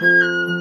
嗯。